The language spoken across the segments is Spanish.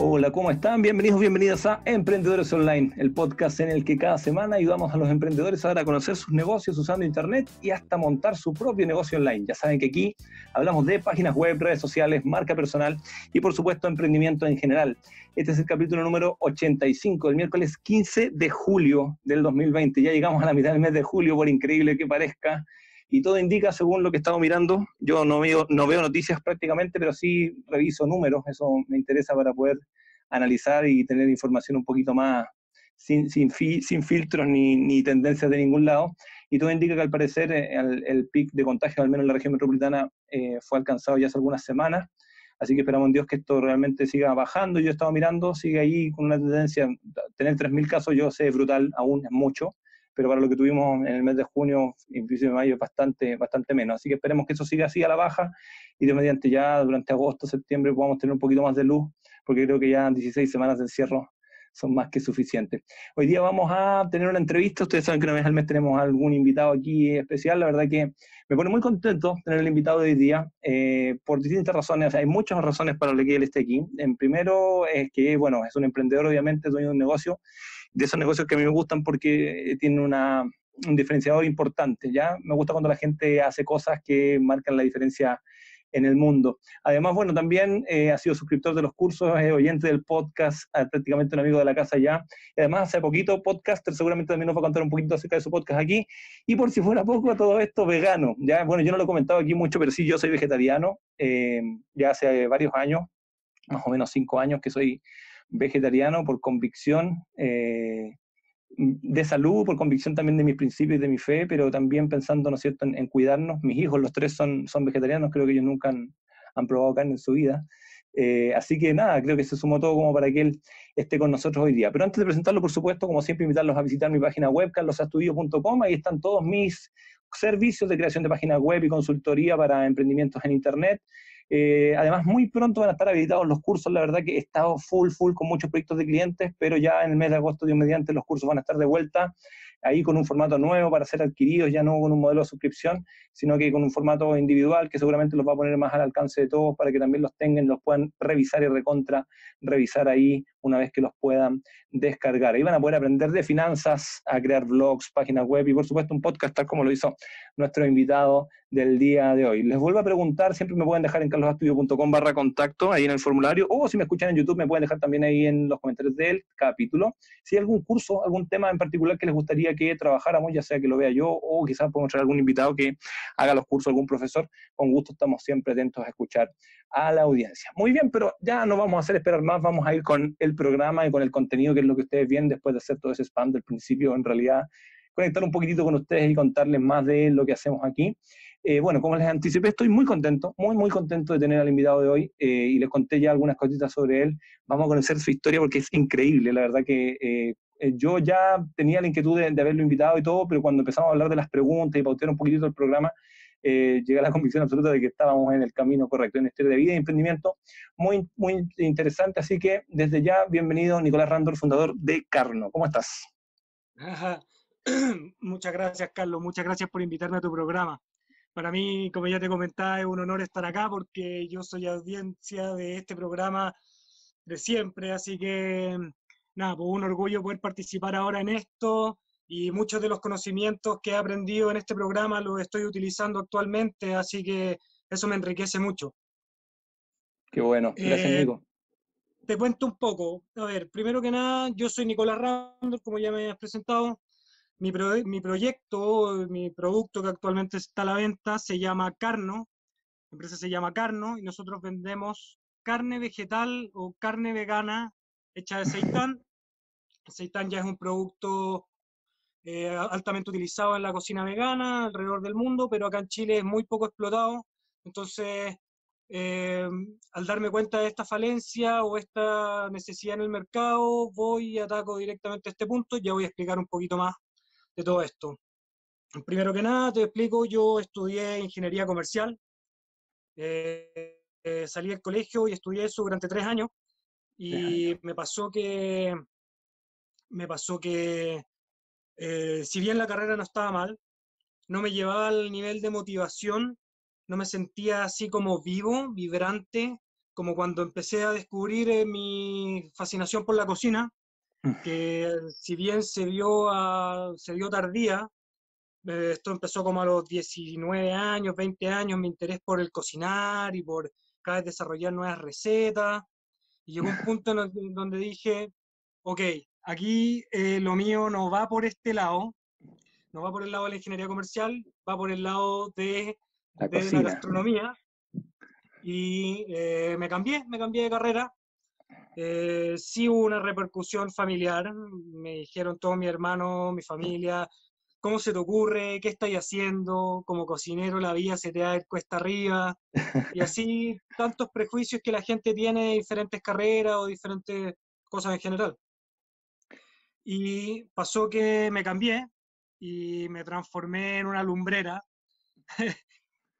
Hola, ¿cómo están? Bienvenidos, bienvenidas a Emprendedores Online, el podcast en el que cada semana ayudamos a los emprendedores a dar a conocer sus negocios usando Internet y hasta montar su propio negocio online. Ya saben que aquí hablamos de páginas web, redes sociales, marca personal y por supuesto emprendimiento en general. Este es el capítulo número 85, el miércoles 15 de julio del 2020. Ya llegamos a la mitad del mes de julio, por increíble que parezca y todo indica, según lo que he estado mirando, yo no veo, no veo noticias prácticamente, pero sí reviso números, eso me interesa para poder analizar y tener información un poquito más sin, sin, sin filtros ni, ni, tendencias de ningún lado. Y todo indica que al parecer eh, el, el pic de contagio, al menos en la región metropolitana, eh, fue alcanzado ya hace algunas semanas. Así que esperamos en Dios que esto realmente siga bajando. Yo he estado mirando, sigue ahí con una tendencia, tener 3.000 casos yo sé es brutal, aún es mucho, pero para lo que tuvimos en el mes de junio, inclusive mayo, es bastante, bastante menos. Así que esperemos que eso siga así a la baja y de mediante ya durante agosto, septiembre podamos tener un poquito más de luz, porque creo que ya 16 semanas de encierro son más que suficientes. Hoy día vamos a tener una entrevista, ustedes saben que una vez al mes tenemos algún invitado aquí especial, la verdad que me pone muy contento tener el invitado de hoy día, eh, por distintas razones, hay muchas razones para que él esté aquí. En primero es que, bueno, es un emprendedor obviamente, dueño de un negocio, de esos negocios que a mí me gustan porque tienen una, un diferenciador importante, ¿ya? Me gusta cuando la gente hace cosas que marcan la diferencia en el mundo. Además, bueno, también eh, ha sido suscriptor de los cursos, oyente del podcast, prácticamente un amigo de la casa ya. Y además, hace poquito, podcaster, seguramente también nos va a contar un poquito acerca de su podcast aquí. Y por si fuera poco, todo esto vegano. Ya, bueno, yo no lo he comentado aquí mucho, pero sí, yo soy vegetariano, eh, ya hace varios años, más o menos cinco años que soy vegetariano por convicción eh, de salud, por convicción también de mis principios y de mi fe, pero también pensando, ¿no cierto?, en, cuidarnos. Mis hijos, los tres, son, son vegetarianos, creo que ellos nunca han, han probado carne en su vida. Eh, así que nada, creo que se sumó todo como para que él esté con nosotros hoy día. Pero antes de presentarlo, por supuesto, como siempre, invitarlos a visitar mi página web, carlosastudio.com. Ahí están todos mis servicios de creación de páginas web y consultoría para emprendimientos en Internet. Eh, además, muy pronto van a estar habilitados los cursos. La verdad que he estado full, full con muchos proyectos de clientes, pero ya en el mes de agosto, Dios mediante, los cursos van a estar de vuelta ahí con un formato nuevo para ser adquiridos, ya no con un modelo de suscripción, sino que con un formato individual que seguramente los va a poner más al alcance de todos para que también los tengan, los puedan revisar y recontra revisar ahí una vez que los puedan descargar. Ahí van a poder aprender de finanzas, a crear blogs, páginas web y por supuesto un podcast tal como lo hizo nuestro invitado del día de hoy. Les vuelvo a preguntar, siempre me pueden dejar en carlosastudio.com barra contacto, ahí en el formulario, o si me escuchan en YouTube me pueden dejar también ahí en los comentarios del capítulo. Si hay algún curso, algún tema en particular que les gustaría que trabajáramos, ya sea que lo vea yo o quizás podemos traer algún invitado que haga los cursos, algún profesor, con gusto estamos siempre atentos a escuchar a la audiencia. Muy bien, pero ya no vamos a hacer esperar más, vamos a ir con el programa y con el contenido, que es lo que ustedes ven después de hacer todo ese spam del principio, en realidad conectar un poquitito con ustedes y contarles más de lo que hacemos aquí. Eh, bueno, como les anticipé, estoy muy contento, muy, muy contento de tener al invitado de hoy eh, y les conté ya algunas cositas sobre él. Vamos a conocer su historia porque es increíble, la verdad que eh, yo ya tenía la inquietud de, de, haberlo invitado y todo, pero cuando empezamos a hablar de las preguntas y pautear un poquitito el programa, eh, llegué a la convicción absoluta de que estábamos en el camino correcto, en historia de vida y emprendimiento muy, muy interesante. Así que desde ya, bienvenido Nicolás Randor, fundador de Carno. ¿Cómo estás? Muchas gracias, Carlos. Muchas gracias por invitarme a tu programa. Para mí, como ya te comentaba, es un honor estar acá porque yo soy audiencia de este programa de siempre, así que nada, pues un orgullo poder participar ahora en esto y muchos de los conocimientos que he aprendido en este programa los estoy utilizando actualmente, así que eso me enriquece mucho. Qué bueno, gracias eh, Nico. Te cuento un poco. A ver, primero que nada, yo soy Nicolás Randall, como ya me has presentado. Mi, mi proyecto, mi producto que actualmente está a la venta se llama Carno. La empresa se llama Carno y nosotros vendemos carne vegetal o carne vegana hecha de seitán. El seitán ya es un producto eh, altamente utilizado en la cocina vegana alrededor del mundo, pero acá en Chile es muy poco explotado. Entonces, eh, al darme cuenta de esta falencia o esta necesidad en el mercado, voy y ataco directamente a este punto. Ya voy a explicar un poquito más de todo esto. Primero que nada, te explico, yo estudié ingeniería comercial, eh, eh, salí del colegio y estudié eso durante tres años y me pasó que, me pasó que eh, si bien la carrera no estaba mal, no me llevaba al nivel de motivación, no me sentía así como vivo, vibrante, como cuando empecé a descubrir mi fascinación por la cocina, mm. que si bien se vio, se vio tardía, eh, esto empezó como a los 19 años, 20 años, mi interés por el cocinar y por cada vez desarrollar nuevas recetas. Y llegó un punto en donde dije, ok, aquí eh, lo mío no va por este lado, no va por el lado de la ingeniería comercial, va por el lado de la, gastronomía. Y eh, me cambié, me cambié de carrera. sí hubo una repercusión familiar, me dijeron todos mi hermano, mi familia, ¿Cómo se te ocurre? ¿Qué estás haciendo? Como cocinero la vida se te da cuesta arriba. Y así tantos prejuicios que la gente tiene de diferentes carreras o diferentes cosas en general. Y pasó que me cambié y me transformé en una lumbrera.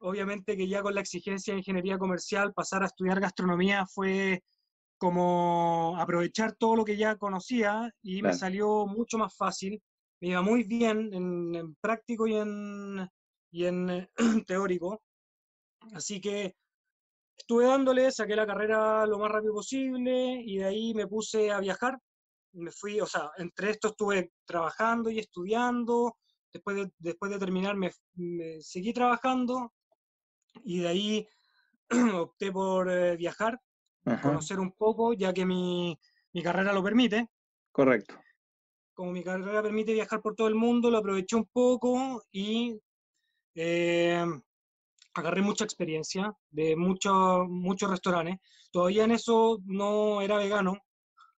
Obviamente que ya con la exigencia de ingeniería comercial, pasar a estudiar gastronomía fue como aprovechar todo lo que ya conocía y me salió mucho más fácil me iba muy bien en, práctico y en, y en teórico. Así que estuve dándole, saqué la carrera lo más rápido posible y de ahí me puse a viajar. Me fui, o sea, entre esto estuve trabajando y estudiando. Después de, después de terminar me, seguí trabajando y de ahí opté por eh, viajar, conocer un poco, ya que mi, mi carrera lo permite. Correcto como mi carrera permite viajar por todo el mundo, lo aproveché un poco y eh, agarré mucha experiencia de muchos muchos restaurantes. Todavía en eso no era vegano,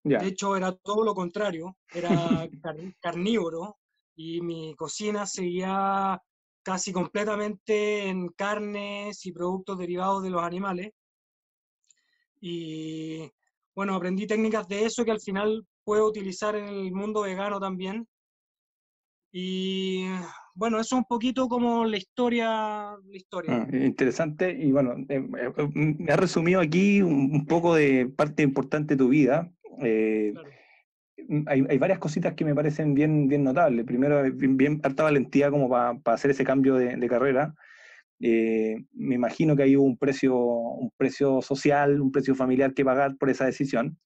de hecho era todo lo contrario, era carnívoro y mi cocina seguía casi completamente en carnes y productos derivados de los animales. Y bueno, aprendí técnicas de eso que al final puedo utilizar en el mundo vegano también. Y bueno, eso es un poquito como la historia. La historia. Ah, interesante, y bueno, eh, eh, me ha resumido aquí un, poco de parte importante de tu vida. Eh, hay, hay, varias cositas que me parecen bien, bien notables. Primero, bien, bien harta valentía como para hacer ese cambio de, de carrera. me imagino que hay un precio, un precio social, un precio familiar que pagar por esa decisión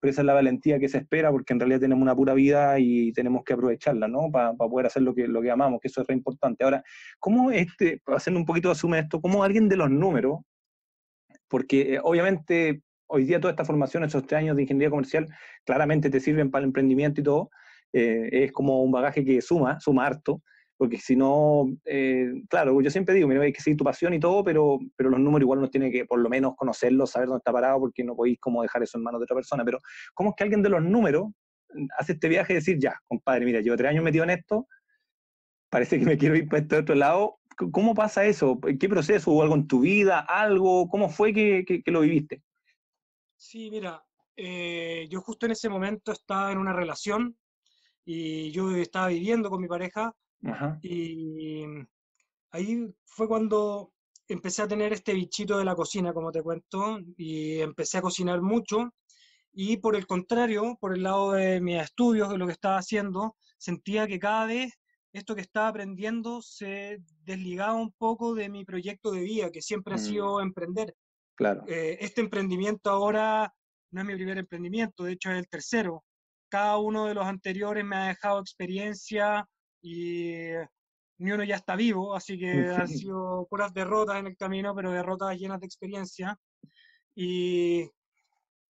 pero esa es la valentía que se espera porque en realidad tenemos una pura vida y tenemos que aprovecharla, ¿no? Para poder hacer lo que, lo que amamos, que eso es re importante. Ahora, ¿cómo, este, haciendo un poquito de asume esto, cómo alguien de los números, porque eh, obviamente hoy día toda esta formación, esos tres años de ingeniería comercial, claramente te sirven para el emprendimiento y todo, eh, es como un bagaje que suma, suma harto, porque si no, eh, claro, yo siempre digo, mira, hay que seguir tu pasión y todo, pero, pero los números igual nos tiene que por lo menos conocerlos, saber dónde está parado, porque no podéis como dejar eso en manos de otra persona. Pero, ¿cómo es que alguien de los números hace este viaje y decir, ya, compadre, mira, llevo tres años metido en esto, parece que me quiero ir para este otro lado? ¿Cómo pasa eso? ¿Qué proceso? ¿Hubo algo en tu vida? ¿Algo? ¿Cómo fue que, lo viviste? Sí, mira, eh, yo justo en ese momento estaba en una relación y yo estaba viviendo con mi pareja y ahí fue cuando empecé a tener este bichito de la cocina, como te cuento, y empecé a cocinar mucho. Y por el contrario, por el lado de mis estudios, de lo que estaba haciendo, sentía que cada vez esto que estaba aprendiendo se desligaba un poco de mi proyecto de vida, que siempre ha mm. sido emprender. Claro. Eh, este emprendimiento ahora no es mi primer emprendimiento, de hecho es el tercero. Cada uno de los anteriores me ha dejado experiencia, y ni uno ya está vivo, así que han sido puras derrotas en el camino, pero derrotas llenas de experiencia. Y,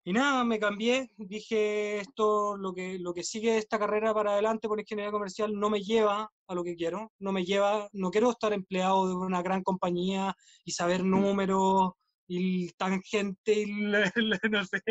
y nada, me cambié, dije esto, lo que, lo que sigue esta carrera para adelante por ingeniería comercial no me lleva a lo que quiero, no me lleva, no quiero estar empleado de una gran compañía y saber números y el tangente y el, no sé,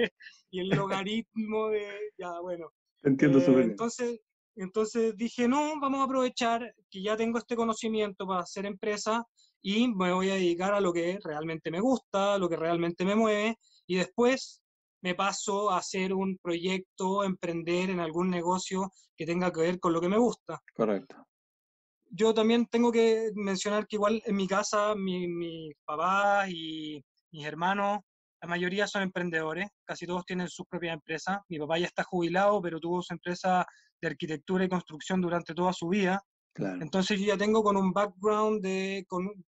y el logaritmo de, ya, bueno. Entiendo eh, Entonces, entonces dije, no, vamos a aprovechar que ya tengo este conocimiento para hacer empresa y me voy a dedicar a lo que realmente me gusta, lo que realmente me mueve, y después me paso a hacer un proyecto, emprender en algún negocio que tenga que ver con lo que me gusta. Correcto. yo también tengo que mencionar que igual en mi casa, mi, mi papá y mis hermanos, la mayoría son emprendedores, casi todos tienen sus propias empresas. Mi papá ya está jubilado, pero tuvo su empresa de arquitectura y construcción durante toda su vida. Entonces yo ya tengo con un background de,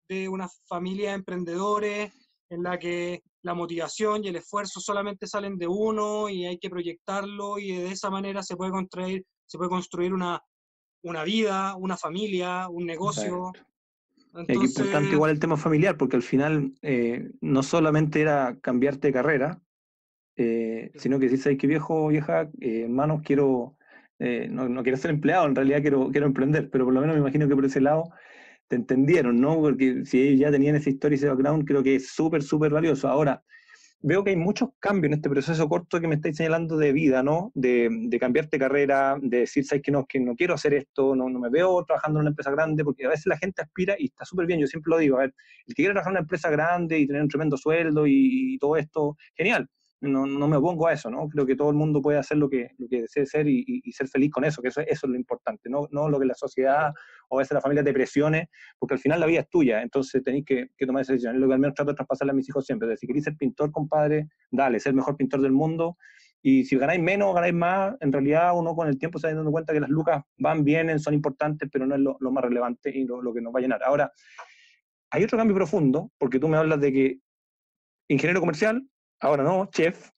de una familia de emprendedores en la que la motivación y el esfuerzo solamente salen de uno y hay que proyectarlo y de esa manera se puede construir, se puede construir una, una vida, una familia, un negocio. Es importante igual el tema familiar, porque al final eh, no solamente era cambiarte de carrera, eh, sino que si sabes que viejo, vieja, eh, hermanos, quiero, no, no, quiero ser empleado, en realidad quiero, quiero emprender, pero por lo menos me imagino que por ese lado te entendieron, ¿no? Porque si ellos ya tenían esa historia y ese background, creo que es súper, súper valioso. Ahora, veo que hay muchos cambios en este proceso corto que me estáis señalando de vida, ¿no? De, de cambiarte carrera, de decir, ¿sabes que no, que no quiero hacer esto, no, no me veo trabajando en una empresa grande? Porque a veces la gente aspira y está súper bien, yo siempre lo digo, a ver, el que quiere trabajar en una empresa grande y tener un tremendo sueldo y, y todo esto, genial no, no, me opongo a eso, ¿no? Creo que todo el mundo puede hacer lo que, lo que desee ser y, y, ser feliz con eso, que eso, eso es lo importante, no, no lo que la sociedad o a veces la familia te presione, porque al final la vida es tuya, entonces tenéis que, que, tomar esa decisión. Es lo que al menos trato de traspasarle a mis hijos siempre, de si queréis ser pintor, compadre, dale, ser el mejor pintor del mundo, y si ganáis menos o ganáis más, en realidad uno con el tiempo se va dando cuenta que las lucas van, vienen, son importantes, pero no es lo, lo más relevante y lo, lo que nos va a llenar. Ahora, hay otro cambio profundo, porque tú me hablas de que ingeniero comercial, ahora no, chef,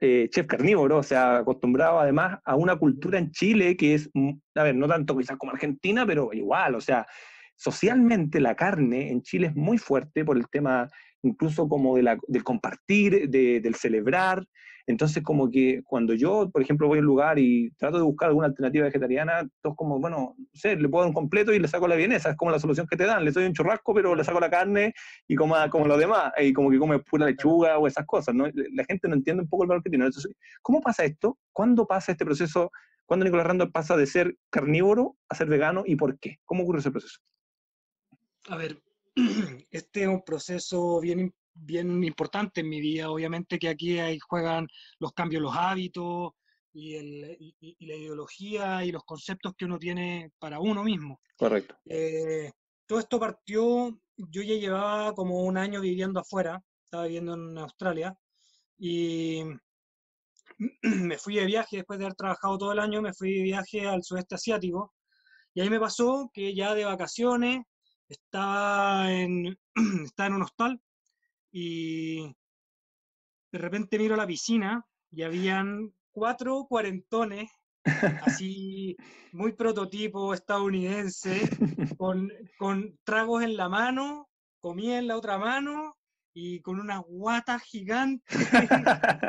eh, chef carnívoro, o sea, acostumbrado además a una cultura en Chile que es, mm, a ver, no tanto quizás como Argentina, pero igual, o sea, socialmente la carne en Chile es muy fuerte por el tema incluso como de la, del compartir, de, del celebrar, entonces, como que cuando yo, por ejemplo, voy a un lugar y trato de buscar alguna alternativa vegetariana, todos como, bueno, no sé, le puedo dar un completo y le saco la vienesa, es como la solución que te dan, le doy un churrasco, pero le saco la carne y como, como lo demás, y como que come pura lechuga o esas cosas, ¿no? La gente no entiende un poco el valor que tiene. Entonces, ¿cómo pasa esto? ¿Cuándo pasa este proceso? ¿Cuándo Nicolás Randall pasa de ser carnívoro a ser vegano y por qué? ¿Cómo ocurre ese proceso? A ver, este es un proceso bien bien importante en mi vida. Obviamente que aquí ahí juegan los cambios, los hábitos y, el, y, la ideología y los conceptos que uno tiene para uno mismo. Correcto. Eh, todo esto partió, yo ya llevaba como un año viviendo afuera, estaba viviendo en Australia, y me fui de viaje, después de haber trabajado todo el año, me fui de viaje al sudeste asiático, y ahí me pasó que ya de vacaciones estaba en, estaba en un hostal y de repente miro la piscina y habían cuatro cuarentones, así muy prototipo estadounidense, con, con tragos en la mano, comía en la otra mano y con unas guatas gigantes.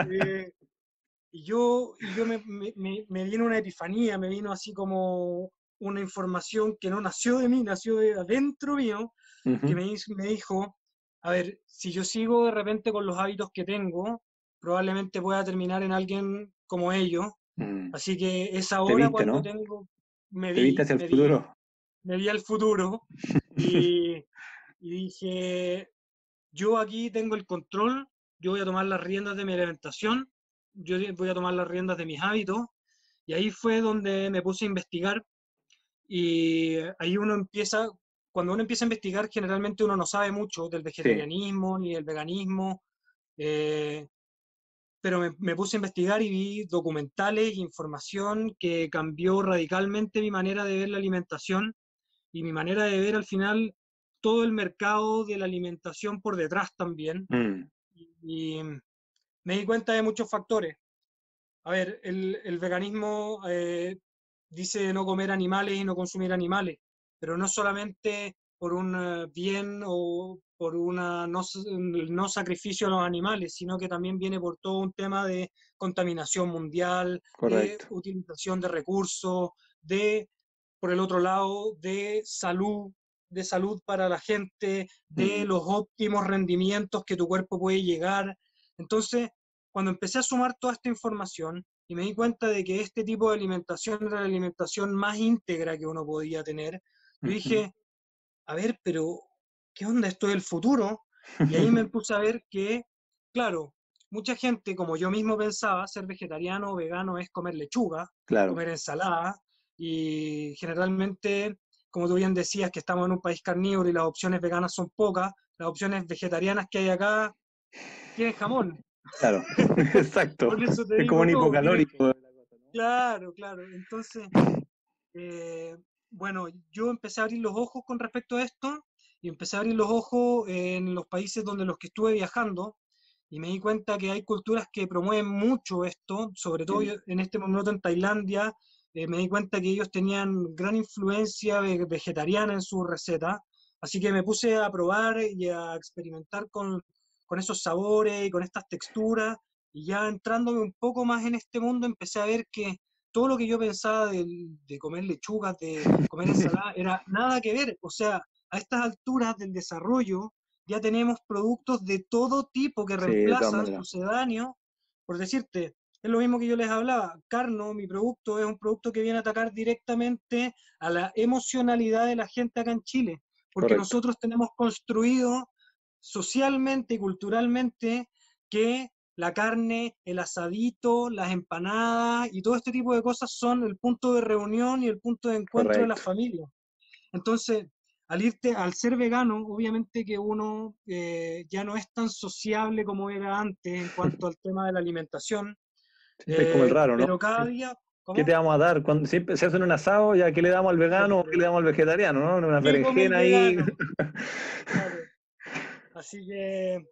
Eh, y yo, yo me, me, me, vino una epifanía, me vino así como una información que no nació de mí, nació de adentro mío, que me, me dijo, a ver, si yo sigo de repente con los hábitos que tengo, probablemente pueda terminar en alguien como ellos. Mm. Así que es ahora cuando tengo... Me vi, hacia el me futuro. Vi, me vi al futuro y, y dije, yo aquí tengo el control, yo voy a tomar las riendas de mi alimentación, yo voy a tomar las riendas de mis hábitos. Y ahí fue donde me puse a investigar y ahí uno empieza, cuando uno empieza a investigar, generalmente uno no sabe mucho del vegetarianismo ni del veganismo, eh, pero me, puse a investigar y vi documentales, información que cambió radicalmente mi manera de ver la alimentación y mi manera de ver al final todo el mercado de la alimentación por detrás también. Mm. Y, me di cuenta de muchos factores. A ver, el, el veganismo eh, dice no comer animales y no consumir animales pero no solamente por un eh, bien o por una no, no, sacrificio a los animales, sino que también viene por todo un tema de contaminación mundial, de utilización de recursos, de, por el otro lado, de salud, de salud para la gente, de los óptimos rendimientos que tu cuerpo puede llegar. Entonces, cuando empecé a sumar toda esta información y me di cuenta de que este tipo de alimentación era la alimentación más íntegra que uno podía tener, yo dije, a ver, pero ¿qué onda? Esto es el futuro. Y ahí me puse a ver que, claro, mucha gente, como yo mismo pensaba, ser vegetariano o vegano es comer lechuga, comer ensalada, y generalmente como tú bien decías, que estamos en un país carnívoro y las opciones veganas son pocas, las opciones vegetarianas que hay acá tienen jamón. Claro, exacto. es como un hipocalórico. Claro, claro. Entonces, eh, bueno, yo empecé a abrir los ojos con respecto a esto y empecé a abrir los ojos en los países donde los que estuve viajando y me di cuenta que hay culturas que promueven mucho esto, sobre todo en este momento en Tailandia, eh, me di cuenta que ellos tenían gran influencia vegetariana en su receta, así que me puse a probar y a experimentar con, con esos sabores y con estas texturas, y ya entrándome un poco más en este mundo, empecé a ver que todo lo que yo pensaba de, de comer lechugas, de comer ensalada, era nada que ver, o sea, a estas alturas del desarrollo, ya tenemos productos de todo tipo que reemplazan los sucedáneos. Por decirte, es lo mismo que yo les hablaba. Carno, mi producto, es un producto que viene a atacar directamente a la emocionalidad de la gente acá en Chile, porque nosotros tenemos construido socialmente y culturalmente que la carne, el asadito, las empanadas y todo este tipo de cosas son el punto de reunión y el punto de encuentro de la familia. Entonces, al irte, al ser vegano, obviamente que uno eh, ya no es tan sociable como era antes en cuanto al tema de la alimentación. es como el raro, ¿no? Pero cada día... ¿Qué te vamos a dar? Cuando siempre se hace un asado, ya ¿qué le damos al vegano o qué le damos al vegetariano? ¿no? Una berenjena ahí. Así que,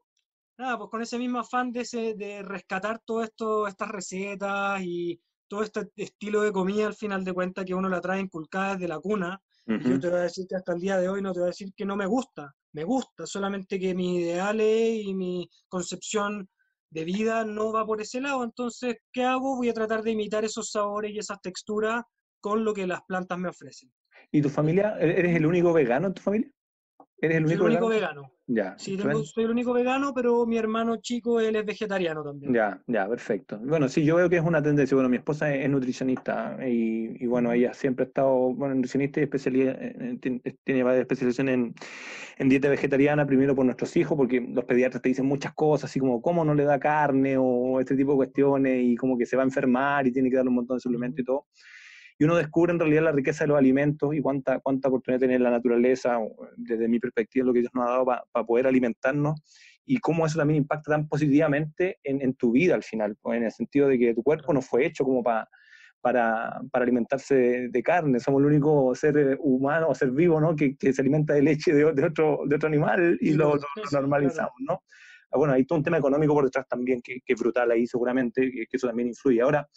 nada, pues con ese mismo afán de, de rescatar todo esto, estas recetas y todo este estilo de comida, al final de cuentas, que uno la trae inculcada desde la cuna, yo te voy a decir que hasta el día de hoy no te voy a decir que no me gusta, me gusta, solamente que mis ideales y mi concepción de vida no va por ese lado. Entonces, ¿qué hago? Voy a tratar de imitar esos sabores y esas texturas con lo que las plantas me ofrecen. ¿Y tu familia? ¿Eres el único vegano en tu familia? ¿Eres el único, vegano? Ya. Sí, soy el único vegano, pero mi hermano chico, él es vegetariano también. Ya, ya, perfecto. Bueno, sí, yo veo que es una tendencia. Bueno, mi esposa es, nutricionista y, bueno, ella siempre ha estado, bueno, nutricionista y especialidad, eh, tiene varias especializaciones en, en, dieta vegetariana, primero por nuestros hijos, porque los pediatras te dicen muchas cosas, así como cómo no le da carne o este tipo de cuestiones y como que se va a enfermar y tiene que darle un montón de suplementos y todo y uno descubre en realidad la riqueza de los alimentos y cuánta, cuánta oportunidad tiene la naturaleza, desde mi perspectiva, lo que Dios nos ha dado para poder alimentarnos y cómo eso también impacta tan positivamente en, en tu vida al final, pues, en el sentido de que tu cuerpo no fue hecho como para para, para, alimentarse de, carne. Somos el único ser humano o ser vivo ¿no? que, que se alimenta de leche de, de, otro, de otro animal y lo, normalizamos. ¿no? Ah, bueno, hay todo un tema económico por detrás también que, que es brutal ahí seguramente, que, que, eso también influye. Ahora,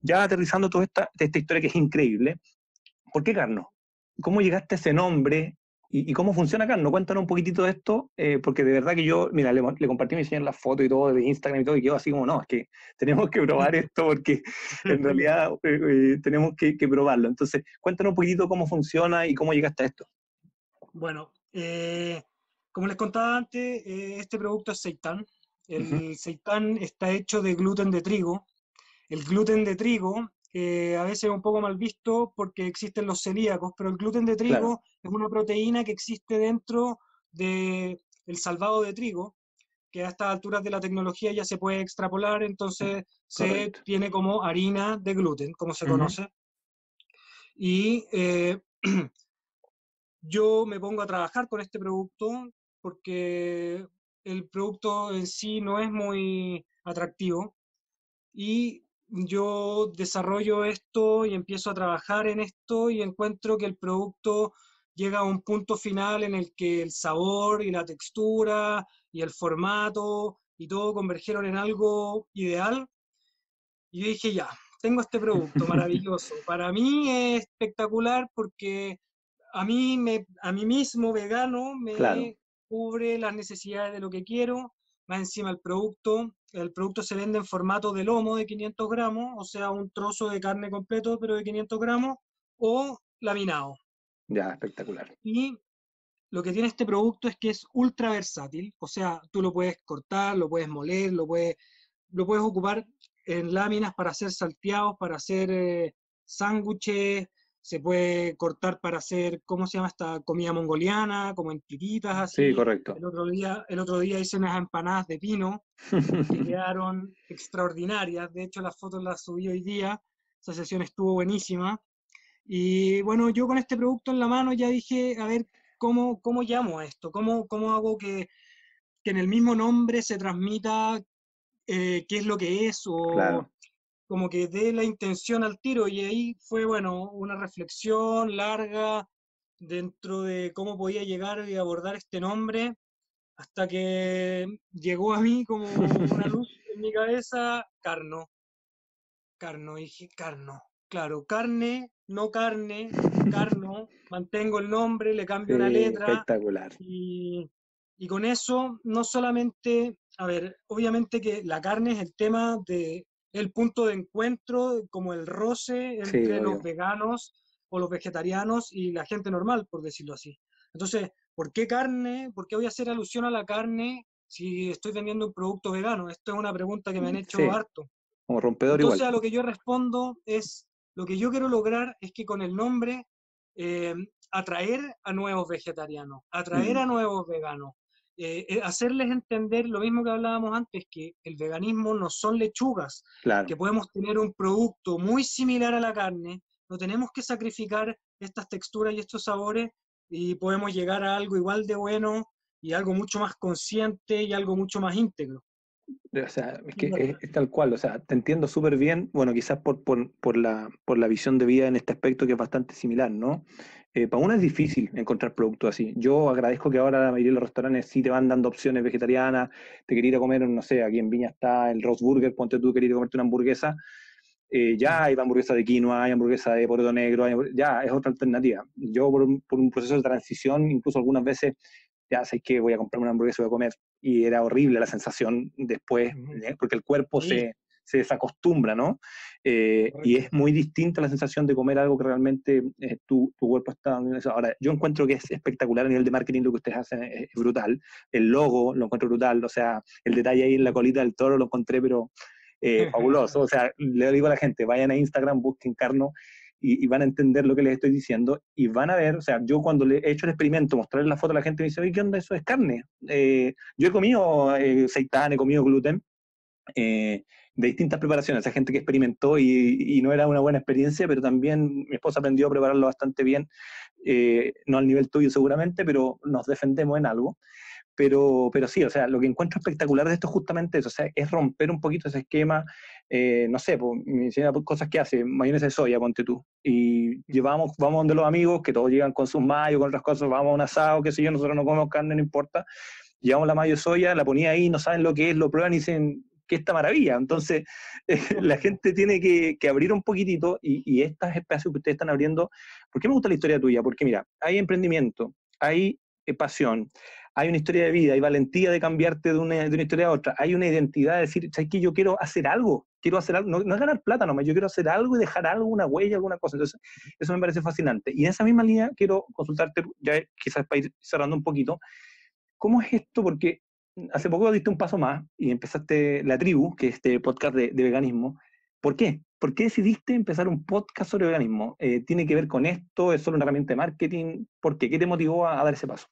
ya aterrizando toda esta, esta historia que es increíble, ¿por qué Carno? ¿Cómo llegaste a ese nombre? ¿Y, cómo funciona Carno? Cuéntanos un poquitito de esto, eh, porque de verdad que yo, mira, le, compartí a mi señor la foto y todo de Instagram y todo, y quedó así como, no, es que tenemos que probar esto porque en realidad eh, eh, tenemos que, probarlo. Entonces, cuéntanos un poquitito cómo funciona y cómo llegaste a esto. Bueno, como les contaba antes, este producto es seitan. El seitan está hecho de gluten de trigo, el gluten de trigo, eh, a veces es un poco mal visto porque existen los celíacos, pero el gluten de trigo es una proteína que existe dentro del salvado de trigo, que a estas alturas de la tecnología ya se puede extrapolar, entonces se tiene como harina de gluten, como se conoce. Y eh, yo me pongo a trabajar con este producto porque el producto en sí no es muy atractivo y yo desarrollo esto y empiezo a trabajar en esto y encuentro que el producto llega a un punto final en el que el sabor y la textura y el formato y todo convergieron en algo ideal. Y yo dije, ya, tengo este producto maravilloso. Para mí es espectacular porque a mí, me, a mí mismo, vegano, me cubre las necesidades de lo que quiero. Más encima el producto el producto se vende en formato de lomo de 500 gramos, o sea, un trozo de carne completo, pero de 500 gramos, o laminado. Ya, espectacular. Y lo que tiene este producto es que es ultra versátil, o sea, tú lo puedes cortar, lo puedes moler, lo puedes, lo puedes ocupar en láminas para hacer salteados, para hacer eh, sándwiches, se puede cortar para hacer, ¿cómo se llama esta comida mongoliana? Como en tiritas, así. Sí, correcto. El otro día, el otro día hice unas empanadas de pino que quedaron extraordinarias. De hecho, las fotos las subí hoy día. Esa sesión estuvo buenísima. Y bueno, yo con este producto en la mano ya dije, a ver, ¿cómo, cómo llamo a esto? ¿Cómo, cómo hago que, que en el mismo nombre se transmita eh, qué es lo que es o como que dé la intención al tiro? Y ahí fue, bueno, una reflexión larga dentro de cómo podía llegar y abordar este nombre hasta que llegó a mí como una luz en mi cabeza, Carno. Carno, dije, Carno. Claro, carne, no carne, carno, mantengo el nombre, le cambio una letra. Espectacular. Y, con eso, no solamente, a ver, obviamente que la carne es el tema de el punto de encuentro, como el roce entre los veganos o los vegetarianos y la gente normal, por decirlo así. Entonces, ¿por qué carne? ¿Por qué voy a hacer alusión a la carne si estoy vendiendo un producto vegano? Esto es una pregunta que me han hecho harto. Como rompedor Entonces, a lo que yo respondo es, lo que yo quiero lograr es que con el nombre eh, atraer a nuevos vegetarianos, atraer a nuevos veganos, eh, eh, hacerles entender lo mismo que hablábamos antes, que el veganismo no son lechugas, que podemos tener un producto muy similar a la carne, no tenemos que sacrificar estas texturas y estos sabores y podemos llegar a algo igual de bueno y algo mucho más consciente y algo mucho más íntegro. O sea, es que es, tal cual, o sea, te entiendo súper bien, bueno, quizás por, por, por, la, por la visión de vida en este aspecto que es bastante similar, ¿no? Eh, para uno es difícil encontrar productos así. Yo agradezco que ahora la mayoría de los restaurantes sí te van dando opciones vegetarianas, te quería ir a comer, no sé, aquí en Viña está el Roast Burger, ponte tú querías comerte una hamburguesa, eh, ya hay hamburguesa de quinoa, hay hamburguesa de poroto negro, ya es otra alternativa. Yo por un, por un proceso de transición, incluso algunas veces ya sé que voy a comprar una hamburguesa y voy a comer. Y era horrible la sensación después, ¿eh? porque el cuerpo se, se, desacostumbra, ¿no? Eh, y es muy distinta la sensación de comer algo que realmente eh, tu, tu, cuerpo está... Ahora, yo encuentro que es espectacular a nivel de marketing lo que ustedes hacen, es, brutal. El logo lo encuentro brutal, o sea, el detalle ahí en la colita del toro lo encontré, pero fabuloso. O sea, le digo a la gente, vayan a Instagram, busquen Carno y, van a entender lo que les estoy diciendo y van a ver, o sea, yo cuando le he hecho el experimento, mostrarles la foto a la gente, me dice, oye, ¿qué onda? Eso es carne. Eh, yo he comido eh, seitán, he comido gluten eh, de distintas preparaciones, hay gente que experimentó y, no era una buena experiencia, pero también mi esposa aprendió a prepararlo bastante bien, eh, no al nivel tuyo seguramente, pero nos defendemos en algo. Pero, pero sí, o sea, lo que encuentro espectacular de esto es justamente eso, o sea, es romper un poquito ese esquema, eh, no sé, pues, me enseña cosas que hace, mayonesa de soya, ponte tú, y llevamos, vamos donde los amigos, que todos llegan con sus mayos, con otras cosas, vamos a un asado, qué sé yo, nosotros no comemos carne, no importa, llevamos la mayo de soya, la ponía ahí, no saben lo que es, lo prueban y dicen, que esta maravilla. Entonces, la gente tiene que, abrir un poquitito y, y estos espacios que ustedes están abriendo, ¿por qué me gusta la historia tuya? Porque mira, hay emprendimiento, hay eh, pasión, hay una historia de vida, hay valentía de cambiarte de una, de una historia a otra, hay una identidad de decir, ¿sabes que Yo quiero hacer algo, quiero hacer algo, no, es ganar plata nomás, yo quiero hacer algo y dejar algo, una huella, alguna cosa. Entonces, eso me parece fascinante. Y en esa misma línea quiero consultarte, ya quizás para ir cerrando un poquito, ¿cómo es esto? Porque hace poco diste un paso más y empezaste La Tribu, que es este podcast de, veganismo. ¿Por qué? ¿Por qué decidiste empezar un podcast sobre veganismo? Eh, ¿Tiene que ver con esto? ¿Es solo una herramienta de marketing? ¿Por qué? ¿Qué te motivó a dar ese paso?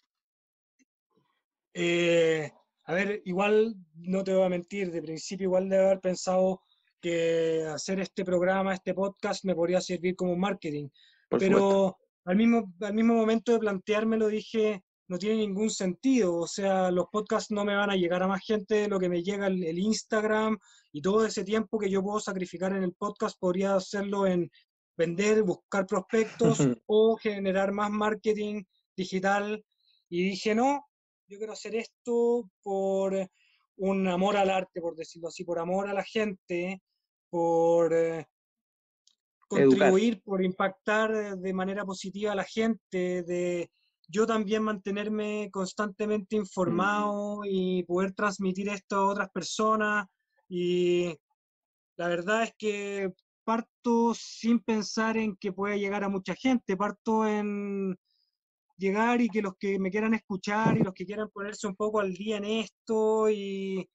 Eh, a ver, igual no te voy a mentir, de principio igual de haber pensado que hacer este programa, este podcast, me podría servir como marketing. pero al mismo, al mismo momento de planteármelo dije, no tiene ningún sentido. O sea, los podcasts no me van a llegar a más gente de lo que me llega el, el, Instagram y todo ese tiempo que yo puedo sacrificar en el podcast podría hacerlo en vender, buscar prospectos o generar más marketing digital. Y dije, no, yo quiero hacer esto por un amor al arte, por decirlo así, por amor a la gente, por eh, contribuir, por impactar de manera positiva a la gente, de yo también mantenerme constantemente informado y poder transmitir esto a otras personas. Y la verdad es que parto sin pensar en que pueda llegar a mucha gente, parto en llegar y que los que me quieran escuchar y los que quieran ponerse un poco al día en esto y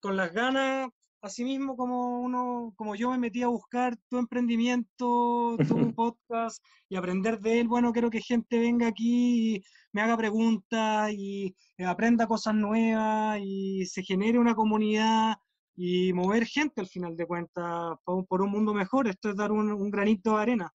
con las ganas, así mismo como uno, como yo me metí a buscar tu emprendimiento, tu podcast y aprender de él, bueno, quiero que gente venga aquí y me haga preguntas y aprenda cosas nuevas y se genere una comunidad y mover gente al final de cuentas por, un mundo mejor. Esto es dar un, granito de arena.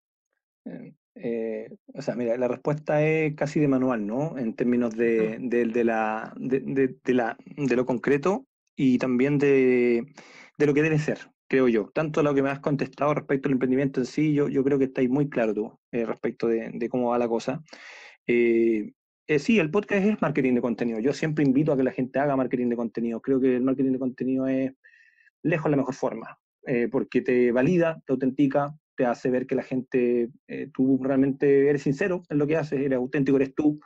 Eh, Eh, o sea, mira, la respuesta es casi de manual, ¿no? En términos de, de, la, de, la, de lo concreto y también de, lo que debe ser, creo yo. Tanto lo que me has contestado respecto al emprendimiento en sí, yo, yo creo que estáis muy claro tú eh, respecto de, cómo va la cosa. Eh, sí, el podcast es marketing de contenido. Yo siempre invito a que la gente haga marketing de contenido. Creo que el marketing de contenido es lejos la mejor forma, porque te valida, te autentica, te hace ver que la gente, eh, tú realmente eres sincero en lo que haces, eres auténtico, eres tú.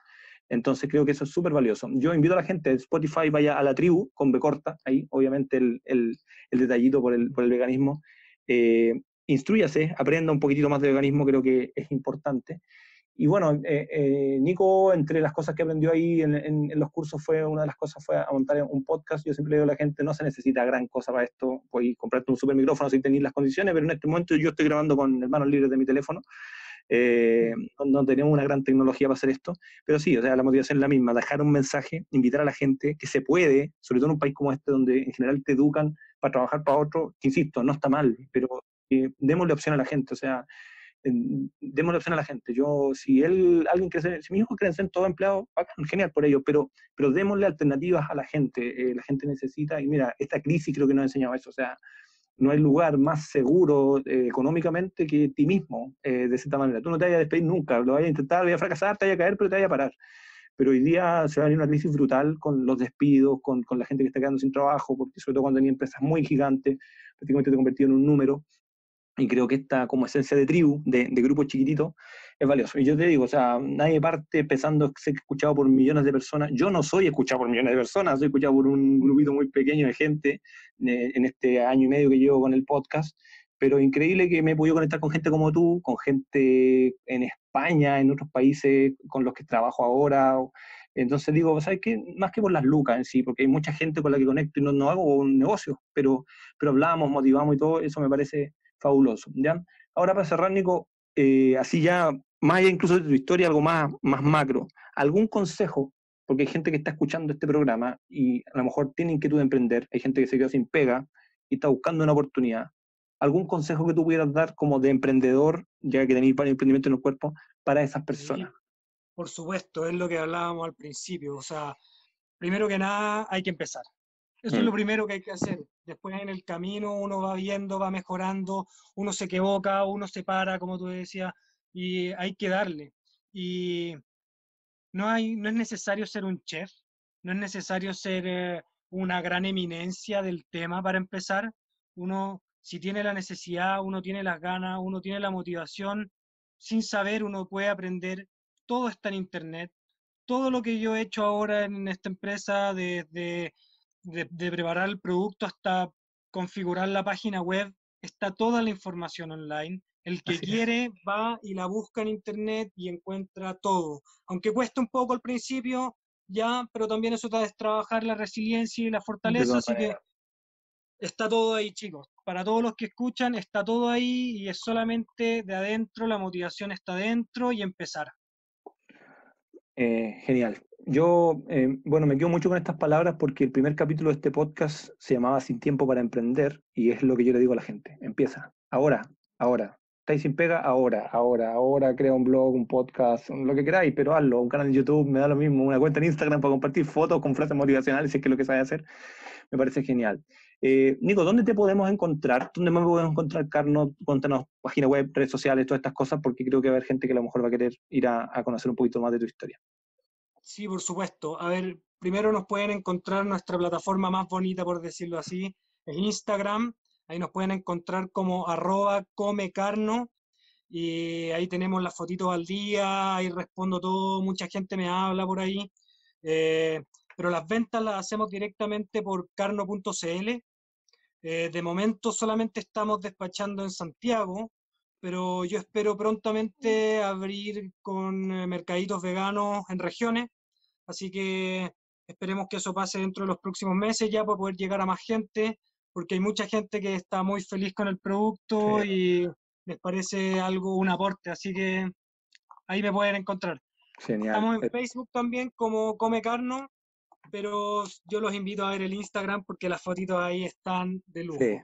Entonces creo que eso es súper valioso. Yo invito a la gente de Spotify, vaya a la tribu con B corta, ahí obviamente el, el, el detallito por el, por el veganismo. Eh, instruyase, aprenda un poquitito más de veganismo, creo que es importante. Y bueno, eh, eh, Nico, entre las cosas que aprendió ahí en, los cursos, fue una de las cosas fue a montar un podcast. Yo siempre digo a la gente, no se necesita gran cosa para esto. Puedes comprarte un super micrófono si tenéis las condiciones, pero en este momento yo estoy grabando con manos libres de mi teléfono. Eh, no, tenemos una gran tecnología para hacer esto, pero sí, o sea, la motivación es la misma, dejar un mensaje, invitar a la gente que se puede, sobre todo en un país como este, donde en general te educan para trabajar para otro, que insisto, no está mal, pero démosle opción a la gente, o sea, démosle opción a la gente. Yo, si él, alguien crece, si mi hijo crece en todo empleado, genial por ello, pero, pero démosle alternativas a la gente. Eh, la gente necesita, y mira, esta crisis creo que nos ha enseñado eso, o sea, no hay lugar más seguro eh, económicamente que ti mismo, eh, de cierta manera. Tú no te vayas a despedir nunca, lo vayas a intentar, vayas a fracasar, te vayas a caer, pero te vayas a parar. Pero hoy día se va a venir una crisis brutal con los despidos, con, con la gente que está quedando sin trabajo, porque sobre todo cuando hay empresas muy gigantes, prácticamente te convertido en un número, y creo que esta como esencia de tribu, de, de grupo chiquitito, es valioso. Y yo te digo, o sea, nadie parte pensando ser escuchado por millones de personas. Yo no soy escuchado por millones de personas, soy escuchado por un grupito muy pequeño de gente eh, en este año y medio que llevo con el podcast. Pero increíble que me he podido conectar con gente como tú, con gente en España, en otros países con los que trabajo ahora. Entonces digo, ¿sabes qué? Más que por las lucas en sí, porque hay mucha gente con la que conecto y no, no hago un negocio, pero, pero hablamos, motivamos y todo, eso me parece fabuloso. ¿ya? Ahora para cerrar, Nico, eh, así ya, más allá incluso de tu historia, algo más, más macro, ¿algún consejo? Porque hay gente que está escuchando este programa y a lo mejor tiene inquietud de emprender, hay gente que se quedó sin pega y está buscando una oportunidad. ¿Algún consejo que tú pudieras dar como de emprendedor, ya que tenéis para emprendimiento en el cuerpo, para esas personas? por supuesto, es lo que hablábamos al principio. O sea, primero que nada hay que empezar. Eso es lo mm. primero que hay que hacer. Después en el camino uno va viendo, va mejorando, uno se equivoca, uno se para, como tú decías, y hay que darle. Y no, hay, no es necesario ser un chef, no es necesario ser eh, una gran eminencia del tema para empezar. Uno, si tiene la necesidad, uno tiene las ganas, uno tiene la motivación, sin saber uno puede aprender. Todo está en Internet. Todo lo que yo he hecho ahora en esta empresa, desde de, preparar el producto hasta configurar la página web, está toda la información online. El que quiere va y la busca en internet y encuentra todo. Aunque cueste un poco al principio, ya, pero también eso es trabajar la resiliencia y la fortaleza, así que está todo ahí, chicos. Para todos los que escuchan, está todo ahí y es solamente de adentro, la motivación está adentro y empezar. Eh, genial. Yo, eh, bueno, me quedo mucho con estas palabras porque el primer capítulo de este podcast se llamaba Sin tiempo para emprender y es lo que yo le digo a la gente. Empieza, ahora, ahora. Estáis sin pega, ahora, ahora, ahora. Crea un blog, un podcast, lo que queráis, pero hazlo. Un canal de YouTube, me da lo mismo. Una cuenta en Instagram para compartir fotos con frases motivacionales, si es que es lo que sabes hacer. Me parece genial. Eh, Nico, ¿dónde te podemos encontrar? ¿Dónde más podemos encontrar, Carlos? Cuéntanos página web, redes sociales, todas estas cosas, porque creo que va a haber gente que a lo mejor va a querer ir a conocer un poquito más de tu historia. Sí, por supuesto. A ver, primero nos pueden encontrar nuestra plataforma más bonita, por decirlo así, es Instagram. Ahí nos pueden encontrar como arroba comecarno. Y ahí tenemos las fotitos al día, ahí respondo todo, mucha gente me habla por ahí. Eh, pero las ventas las hacemos directamente por carno.cl. Eh, de momento solamente estamos despachando en Santiago, pero yo espero prontamente abrir con eh, mercaditos veganos en regiones, así que esperemos que eso pase dentro de los próximos meses ya para poder llegar a más gente, porque hay mucha gente que está muy feliz con el producto y les parece algo, un aporte, así que ahí me pueden encontrar. Genial. Estamos en eh, Facebook también como Come Carno, pero yo los invito a ver el Instagram porque las fotitos ahí están de lujo. Sí,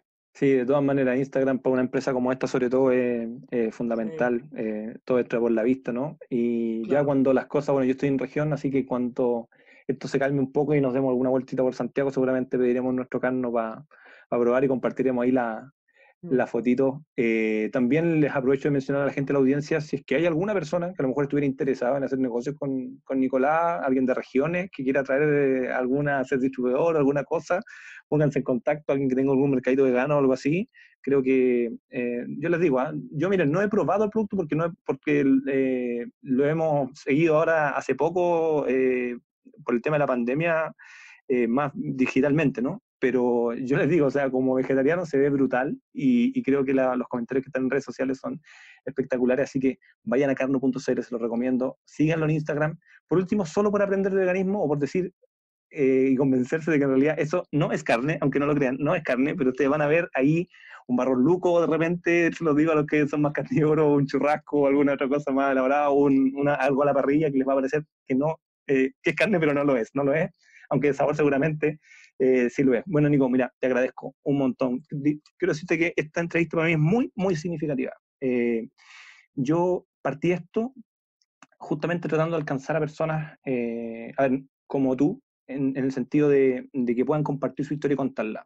de todas maneras, Instagram para una empresa como esta sobre todo es, fundamental, eh, todo esto por la vista, ¿no? Y ya cuando las cosas, bueno, yo estoy en región, así que cuando esto se calme un poco y nos demos alguna vueltita por Santiago, seguramente pediremos nuestro carno para probar y compartiremos ahí la, Mm. la fotito. Eh, también les aprovecho de mencionar a la gente de la audiencia, si es que hay alguna persona que a lo mejor estuviera interesada en hacer negocios con, con Nicolás, alguien de regiones que quiera traer eh, alguna, ser distribuidor o alguna cosa, pónganse en contacto, alguien que tenga algún mercadito vegano o algo así. Creo que, eh, yo les digo, ¿ah? yo miren, no he probado el producto porque, no porque lo hemos seguido ahora hace poco por el tema de la pandemia, más digitalmente, ¿no? pero yo les digo, o sea, como vegetariano se ve brutal y, creo que los comentarios que están en redes sociales son espectaculares, así que vayan a carno.cl, se los recomiendo, síganlo en Instagram. Por último, solo por aprender de veganismo o por decir eh, y convencerse de que en realidad eso no es carne, aunque no lo crean, no es carne, pero ustedes van a ver ahí un barro luco de repente, se los digo a los que son más carnívoros, un churrasco alguna otra cosa más elaborada, o una, algo a la parrilla que les va a parecer que no, eh, que es carne, pero no lo es, no lo es, aunque el sabor seguramente eh, sí lo es. Bueno, Nico, mira, te agradezco un montón. Quiero decirte que esta entrevista para mí es muy, muy significativa. Yo partí esto justamente tratando de alcanzar a personas, como tú, en, el sentido de, que puedan compartir su historia y contarla.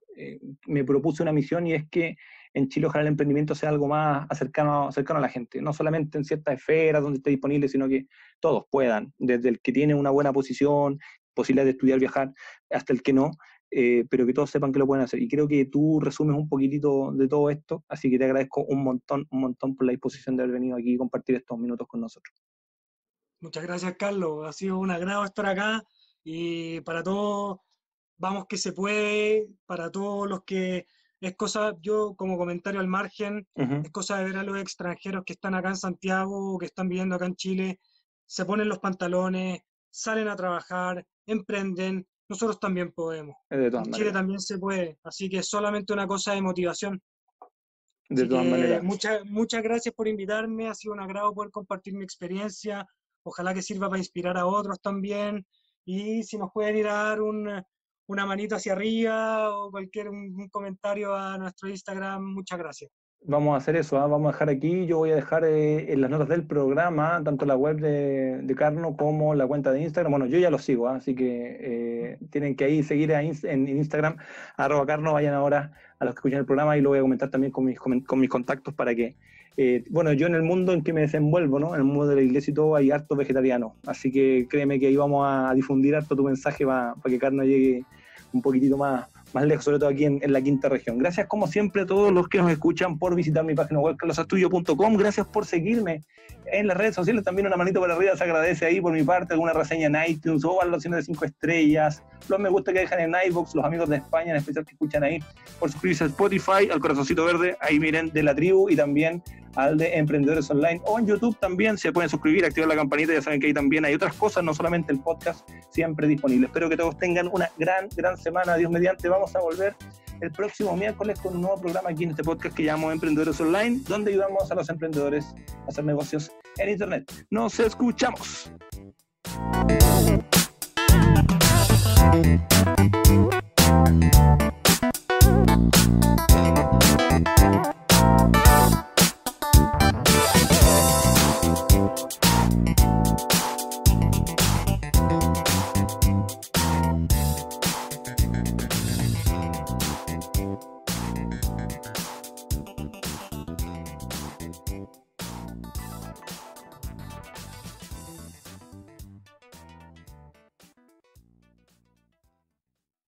me propuse una misión y es que en Chile ojalá el emprendimiento sea algo más cercano, cercano a la gente, no solamente en ciertas esferas donde esté disponible, sino que todos puedan, desde el que tiene una buena posición, posibilidad de estudiar, viajar, hasta el que no, eh, pero que todos sepan que lo pueden hacer. Y creo que tú resumes un poquitito de todo esto, así que te agradezco un montón, un montón por la disposición de haber venido aquí y compartir estos minutos con nosotros. Muchas gracias, Carlos. Ha sido un agrado estar acá y para todos, vamos que se puede, para todos los que es cosa, yo como comentario al margen, es cosa de ver a los extranjeros que están acá en Santiago, que están viviendo acá en Chile, se ponen los pantalones, salen a trabajar, emprenden, nosotros también podemos. en Chile también se puede, así que es solamente una cosa de motivación. De todas maneras. Muchas, muchas gracias por invitarme, ha sido un agrado poder compartir mi experiencia, ojalá que sirva para inspirar a otros también, y si nos pueden ir a dar un, una manito hacia arriba o cualquier un comentario a nuestro Instagram, muchas gracias. Vamos a hacer eso, ¿ah? vamos a dejar aquí, yo voy a dejar eh, en las notas del programa, tanto la web de, Carno como la cuenta de Instagram. Bueno, yo ya lo sigo, ¿ah? así que eh, tienen que ahí seguir en Instagram, arroba Carno, vayan ahora a los que escuchan el programa y lo voy a comentar también con mis, con mis contactos para que, eh, bueno, yo en el mundo en que me desenvuelvo, ¿no? en el mundo de la iglesia y todo, hay harto vegetariano, así que créeme que ahí vamos a difundir harto tu mensaje para que Carno llegue un poquitito más más lejos, sobre todo aquí en, la quinta región. Gracias como siempre a todos los que nos escuchan por visitar mi página web carlosastudio.com. Gracias por seguirme en las redes sociales. También una manito para arriba se agradece ahí por mi parte, alguna reseña en iTunes o valoraciones de cinco estrellas. Los me gusta que dejan en iVoox, los amigos de España en especial que escuchan ahí, por suscribirse a Spotify, al corazoncito verde, ahí miren, de la tribu y también al de Emprendedores Online o en YouTube también se pueden suscribir, activar la campanita, ya saben que ahí también hay otras cosas, no solamente el podcast, siempre disponible. Espero que todos tengan una gran, gran semana, Dios mediante, vamos a volver el próximo miércoles con un nuevo programa aquí en este podcast que llamamos Emprendedores Online, donde ayudamos a los emprendedores a hacer negocios en Internet. Nos escuchamos.